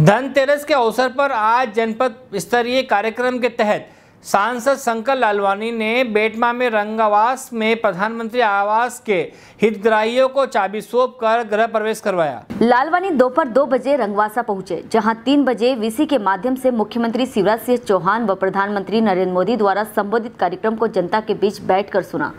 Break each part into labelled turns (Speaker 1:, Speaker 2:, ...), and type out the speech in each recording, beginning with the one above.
Speaker 1: धनतेरस के अवसर पर आज जनपद स्तरीय कार्यक्रम के तहत सांसद शंकर लालवानी ने बेटमा में रंगावास में प्रधानमंत्री आवास के हितग्राहियों को चाबी सौंप कर गृह प्रवेश करवाया।
Speaker 2: लालवानी दोपहर दो बजे रंगवासा पहुँचे, जहाँ तीन बजे वीसी के माध्यम से मुख्यमंत्री शिवराज सिंह चौहान व प्रधानमंत्री नरेंद्र मोदी द्वारा संबोधित कार्यक्रम को जनता के बीच बैठकर सुना।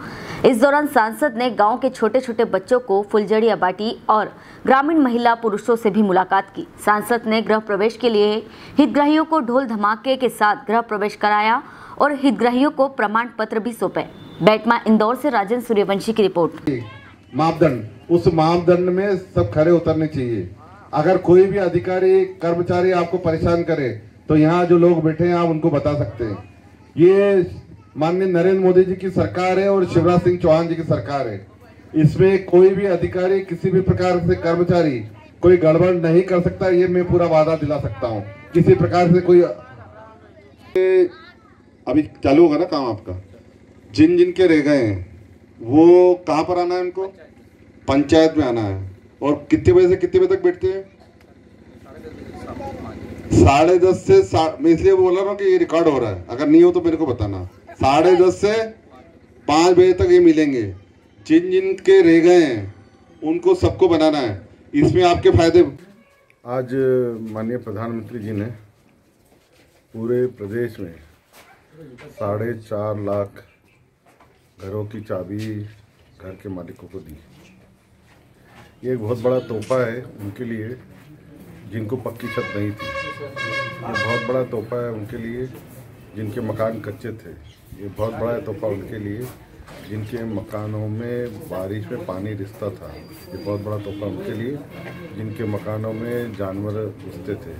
Speaker 2: इस दौरान सांसद ने गाँव के छोटे छोटे बच्चों को फुलझड़िया बांटी और ग्रामीण महिला पुरुषों से भी मुलाकात की। सांसद ने गृह प्रवेश के लिए हितग्राहियों को ढोल धमाके के साथ गृह प्रवेश कराया और हितग्राहियों को प्रमाण पत्र भी सौंपे। बैटमा इंदौर से राजेंद्र सूर्यवंशी की रिपोर्ट।
Speaker 3: मापदंड। उस मापदंड में सब खड़े उतरने चाहिए। अगर कोई भी अधिकारी, कर्मचारी आपको परेशान करे तो यहाँ जो लोग बैठे हैं, आप उनको बता सकते हैं। ये माननीय नरेंद्र मोदी जी की सरकार है और शिवराज सिंह चौहान जी की सरकार है। इसमें कोई भी अधिकारी, किसी भी प्रकार से कर्मचारी, कोई गड़बड़ नहीं कर सकता। ये मैं पूरा वादा दिला सकता हूँ। किसी प्रकार से कोई अभी चालू होगा ना काम आपका? जिन जिन के रह गए हैं, वो कहाँ पर आना है उनको? पंचायत में आना है। और कितने बजे से कितने बजे तक बैठते हैं? साढ़े दस से. मैं इसलिए बोल रहा हूँ कि ये रिकॉर्ड हो रहा है। अगर नहीं हो तो मेरे को बताना। साढ़े दस से पाँच बजे तक ये मिलेंगे। जिन जिन के रह गए हैं, उनको सबको बनाना है। इसमें आपके फ़ायदे।
Speaker 4: आज माननीय प्रधानमंत्री जी ने पूरे प्रदेश में साढ़े चार लाख घरों की चाबी घर के मालिकों को दी। ये एक बहुत बड़ा तोहफा है उनके लिए, जिनको पक्की छत नहीं थी। ये बहुत बड़ा तोहफा है उनके लिए, जिनके मकान कच्चे थे। ये बहुत बड़ा तोहफा उनके लिए, जिनके मकानों में बारिश में पानी रिसता था। ये बहुत बड़ा तोहफा उनके लिए, जिनके मकानों में जानवर घुसते थे।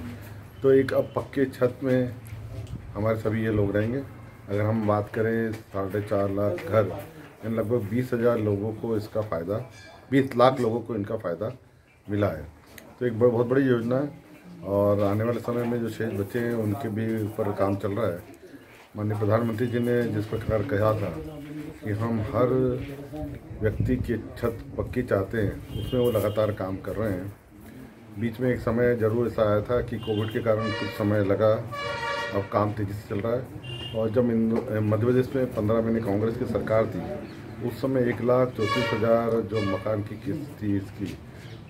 Speaker 4: तो एक अब पक्के छत में हमारे सभी ये लोग रहेंगे। अगर हम बात करें साढ़े चार लाख घर, इन लगभग बीस हज़ार लोगों को इसका फ़ायदा, बीस लाख लोगों को इनका फ़ायदा मिला है। तो एक बहुत बड़ी योजना है और आने वाले समय में जो शेष बच्चे हैं, उनके भी ऊपर काम चल रहा है। माननीय प्रधानमंत्री जी ने जिस प्रकार कहा था कि हम हर व्यक्ति की छत पक्की चाहते हैं, उसमें वो लगातार काम कर रहे हैं। बीच में एक समय ज़रूर ऐसा आया था कि कोविड के कारण कुछ समय लगा अब काम तेज़ी से चल रहा है। और जब मध्य प्रदेश में पंद्रह महीने कांग्रेस की सरकार थी, उस समय एक लाख चौंतीस हज़ार जो मकान की किस्त थी इसकी,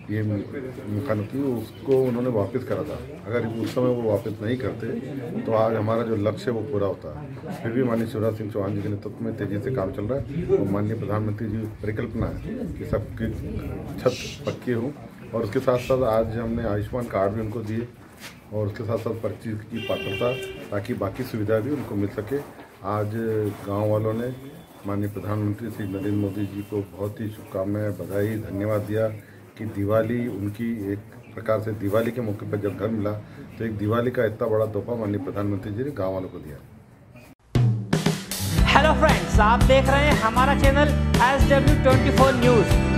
Speaker 4: ये मकान की, उसको उन्होंने वापस करा था। अगर उस समय वो वापस नहीं करते तो आज हमारा जो लक्ष्य है वो पूरा होता है। फिर भी माननीय शिवराज सिंह चौहान जी के नेतृत्व में तेज़ी से काम चल रहा है। और माननीय प्रधानमंत्री जी परिकल्पना है कि सबकी छत पक्की हो। और उसके साथ साथ आज हमने आयुष्मान कार्ड भी उनको दिए। और उसके साथ साथ पर्ची की पात्रता, ताकि बाकी सुविधा भी उनको मिल सके। आज गाँव वालों ने माननीय प्रधानमंत्री श्री नरेंद्र मोदी जी को बहुत ही शुभकामनाएँ बधाई, धन्यवाद दिया कि दिवाली उनकी एक प्रकार से दिवाली के मौके पर जब घर मिला तो एक दिवाली का इतना बड़ा तोहफा माननीय प्रधानमंत्री जी ने गाँव वालों को दिया।
Speaker 1: हेलो फ्रेंड्स आप देख रहे हैं हमारा channel S W twenty four news